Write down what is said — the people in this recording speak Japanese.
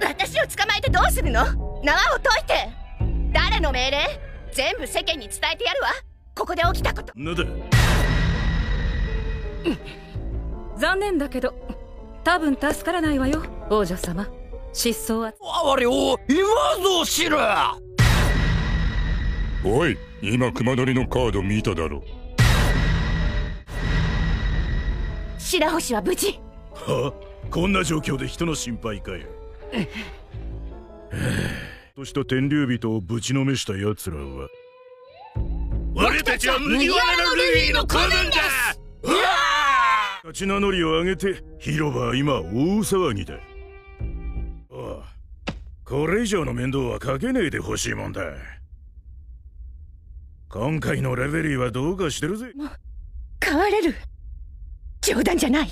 私を捕まえてどうするの？縄を解いて。誰の命令？全部世間に伝えてやるわ。ここで起きたこと。なん。だ残念だけど多分助からないわよ王女様。失踪は。あれを今ぞ知るおい今熊取のカード見ただろ。白星は無事。は？こんな状況で人の心配かよとした天竜人をぶちのめした奴らは俺たちは麦わらのルフィの子分だ勝ち名乗りを上げて広場は今大騒ぎだああこれ以上の面倒はかけねえ。でほしいもんだ今回のレベリーはどうかしてるぜ変われる冗談じゃない